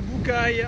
Boucaille.